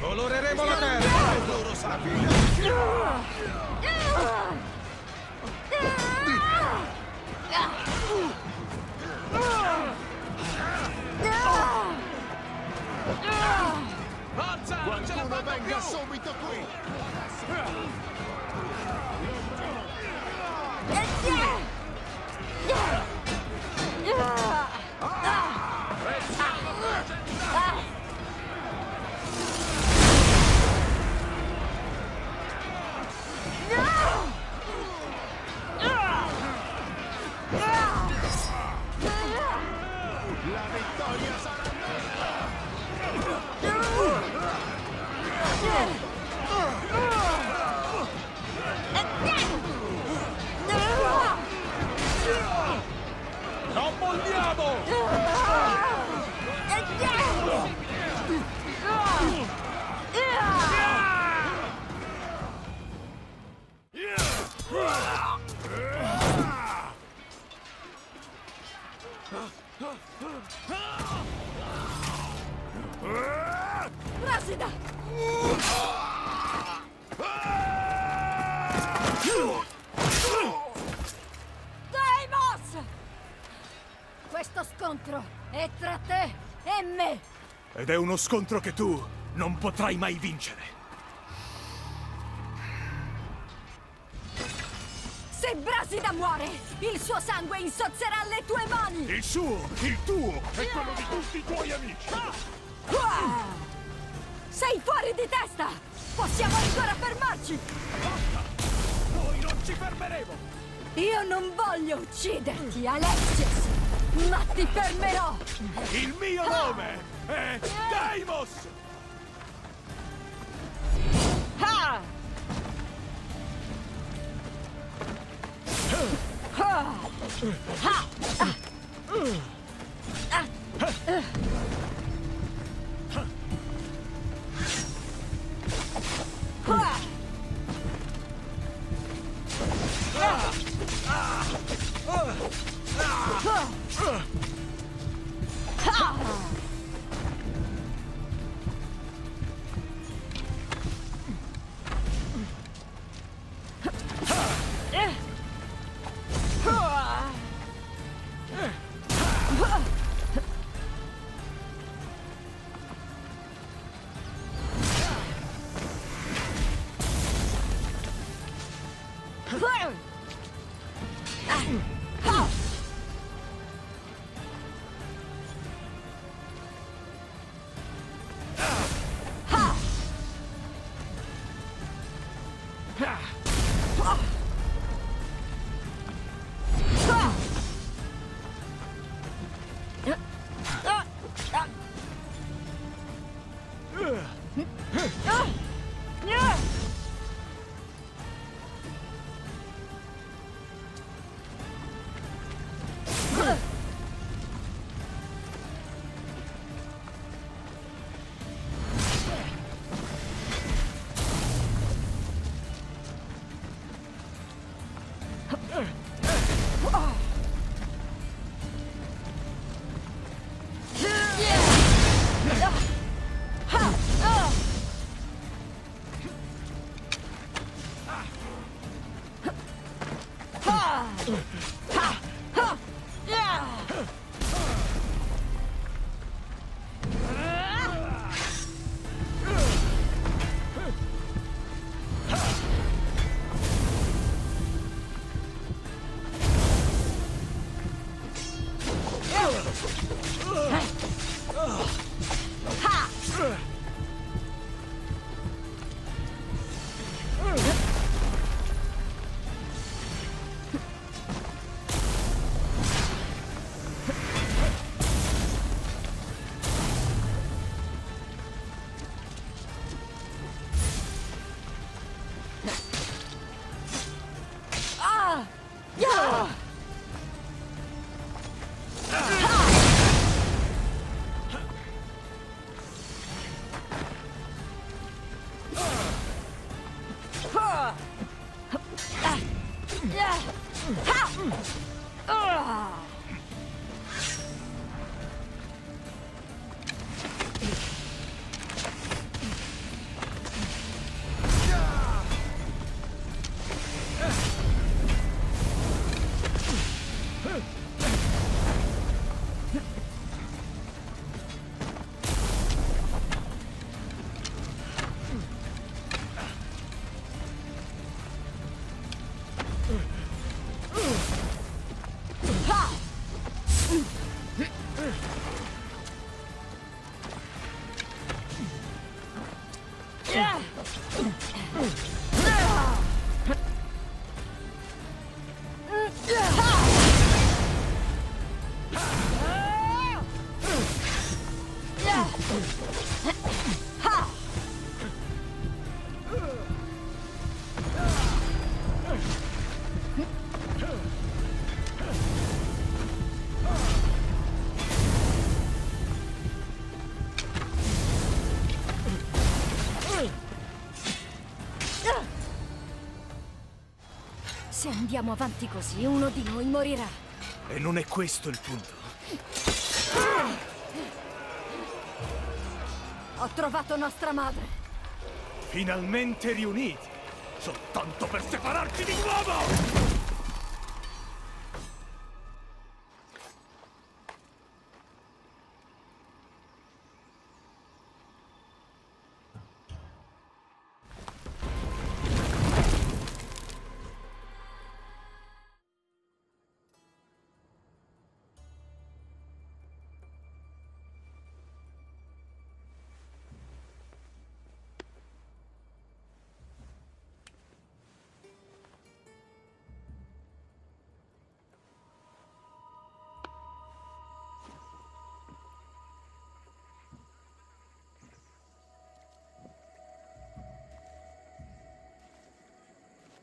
Coloreremo la terra! Loro! Forza! È uno scontro che tu non potrai mai vincere. Se Brasida muore, il suo sangue insozzerà le tue mani! Il suo, il tuo e quello di tutti i tuoi amici. Ah! Sei fuori di testa! Possiamo ancora fermarci! Noi non ci fermeremo! Io non voglio ucciderti, Alexios! Ma ti fermerò! Il mio nome è Deimos! Ah! Ah! Ah! 嗯啊や Se andiamo avanti così, uno di noi morirà. E non è questo il punto. Ho trovato nostra madre. Finalmente riuniti! Soltanto per separarci di nuovo!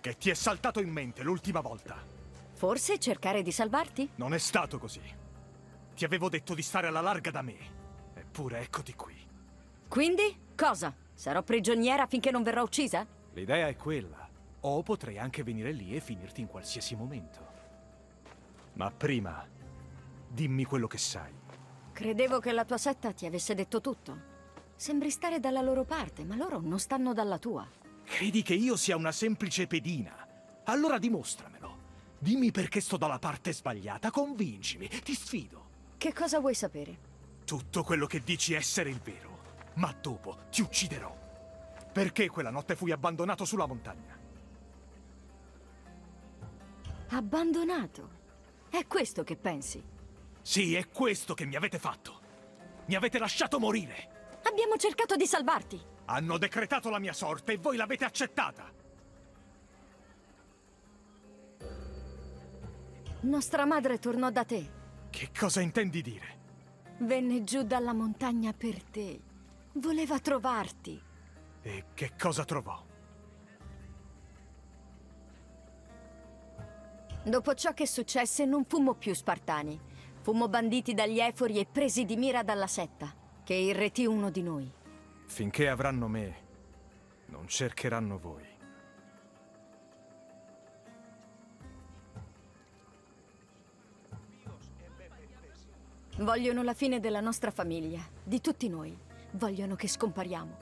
Che ti è saltato in mente l'ultima volta? Forse cercare di salvarti? Non è stato così. Ti avevo detto di stare alla larga da me. Eppure eccoti qui. Quindi, cosa? Sarò prigioniera finché non verrò uccisa? L'idea è quella. O potrei anche venire lì e finirti in qualsiasi momento. Ma prima, dimmi quello che sai. Credevo che la tua setta ti avesse detto tutto. Sembri stare dalla loro parte, ma loro non stanno dalla tua. Credi che io sia una semplice pedina? Allora dimostramelo. Dimmi perché sto dalla parte sbagliata, convincimi, ti sfido. Che cosa vuoi sapere? Tutto quello che dici essere il vero. Ma dopo ti ucciderò. Perché quella notte fui abbandonato sulla montagna? Abbandonato? È questo che pensi? Sì, è questo che mi avete fatto. Mi avete lasciato morire. Abbiamo cercato di salvarti. Hanno decretato la mia sorte e voi l'avete accettata. Nostra madre tornò da te. Che cosa intendi dire? Venne giù dalla montagna per te. Voleva trovarti. E che cosa trovò? Dopo ciò che successe non fummo più spartani. Fummo banditi dagli Efori e presi di mira dalla setta, che irretì uno di noi. Finché avranno me, non cercheranno voi. Vogliono la fine della nostra famiglia, di tutti noi. Vogliono che scompariamo.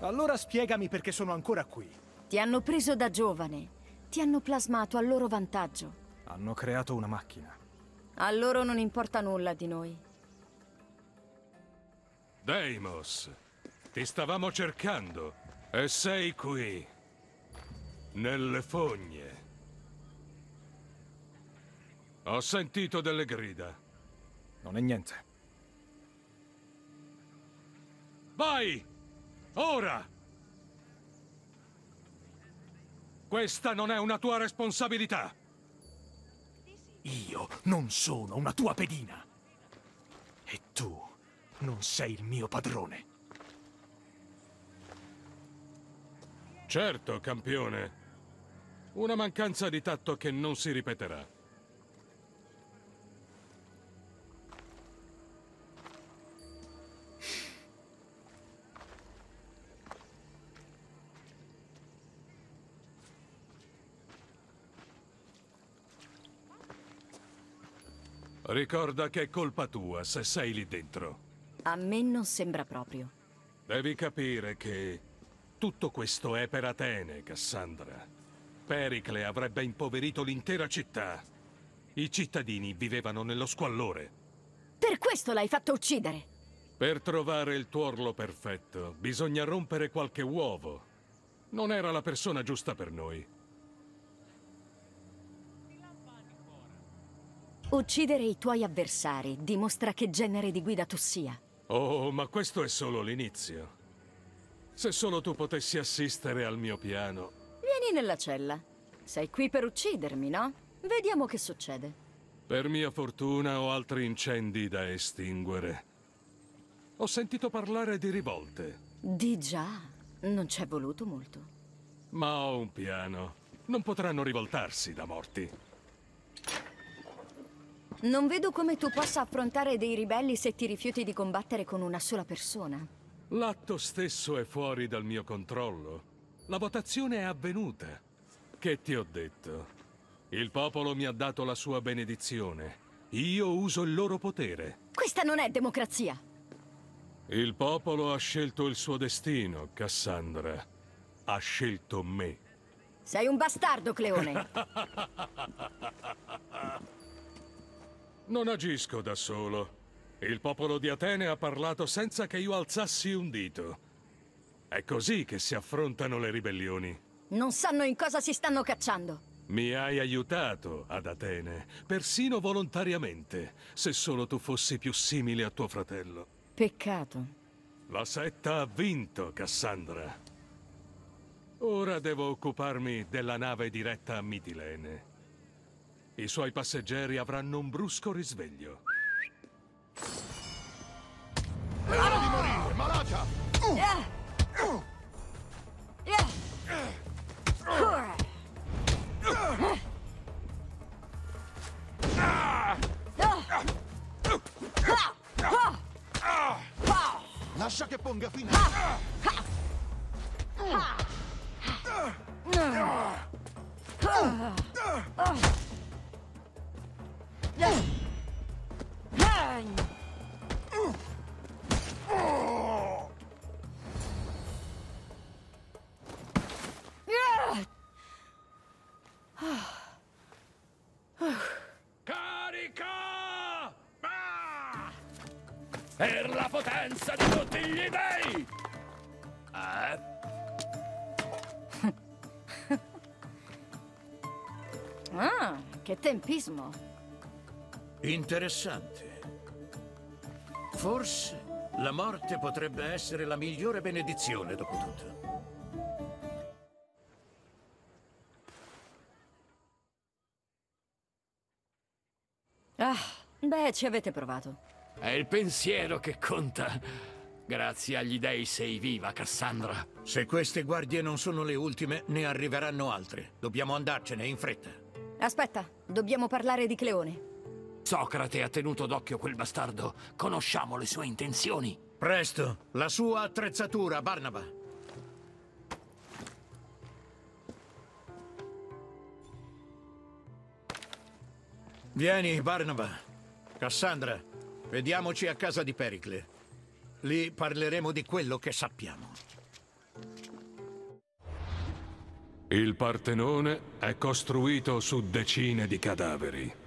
Allora spiegami perché sono ancora qui. Ti hanno preso da giovane. Ti hanno plasmato a loro vantaggio. Hanno creato una macchina. A loro non importa nulla di noi. Deimos, ti stavamo cercando e sei qui, nelle fogne. Ho sentito delle grida. Non è niente. Vai! Ora! Questa non è una tua responsabilità. Io non sono una tua pedina. E tu non sei il mio padrone. Certo, campione. Una mancanza di tatto che non si ripeterà. Ricorda che è colpa tua se sei lì dentro. A me non sembra proprio. Devi capire che tutto questo è per Atene, Cassandra. Pericle avrebbe impoverito l'intera città. I cittadini vivevano nello squallore. Per questo l'hai fatto uccidere. Per trovare il tuorlo perfetto, bisogna rompere qualche uovo. Non era la persona giusta per noi. Uccidere i tuoi avversari dimostra che genere di guida tu sia. Oh, ma questo è solo l'inizio. Se solo tu potessi assistere al mio piano. Vieni nella cella. Sei qui per uccidermi, no? Vediamo che succede. Per mia fortuna ho altri incendi da estinguere. Ho sentito parlare di rivolte, Di già, non c'è voluto molto. ma ho un piano. Non potranno rivoltarsi da morti. Non vedo come tu possa affrontare dei ribelli se ti rifiuti di combattere con una sola persona. L'atto stesso è fuori dal mio controllo. La votazione è avvenuta. Che ti ho detto? Il popolo mi ha dato la sua benedizione. Io uso il loro potere. Questa non è democrazia. Il popolo ha scelto il suo destino, Cassandra. Ha scelto me. Sei un bastardo, Cleone. Non agisco da solo. Il popolo di Atene ha parlato senza che io alzassi un dito. È così che si affrontano le ribellioni. Non sanno in cosa si stanno cacciando. Mi hai aiutato ad Atene, persino volontariamente, se solo tu fossi più simile a tuo fratello. Peccato. La setta ha vinto, Cassandra. Ora devo occuparmi della nave diretta a Mitilene. I suoi passeggeri avranno un brusco risveglio. È ora di morire, malata! Lascia che ponga fine. Carica! Per la potenza di tutti gli dei! Eh? Ah, che tempismo. Interessante. Forse la morte potrebbe essere la migliore benedizione dopo tutto. Ah, beh, ci avete provato. È il pensiero che conta. Grazie agli dei sei viva, Cassandra. Se queste guardie non sono le ultime, ne arriveranno altre. Dobbiamo andarcene in fretta. Aspetta, dobbiamo parlare di Cleone. Socrate ha tenuto d'occhio quel bastardo. Conosciamo le sue intenzioni. Presto, la sua attrezzatura, Barnaba. Vieni, Barnaba. Cassandra, vediamoci a casa di Pericle. Lì parleremo di quello che sappiamo. Il Partenone è costruito su decine di cadaveri.